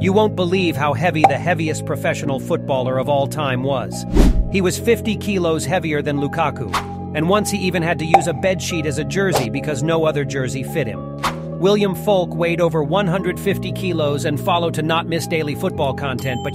You won't believe how heavy the heaviest professional footballer of all time was. He was 50 kilos heavier than Lukaku, and once he even had to use a bedsheet as a jersey because no other jersey fit him. William Foulke weighed over 150 kilos and followed to not miss daily football content, but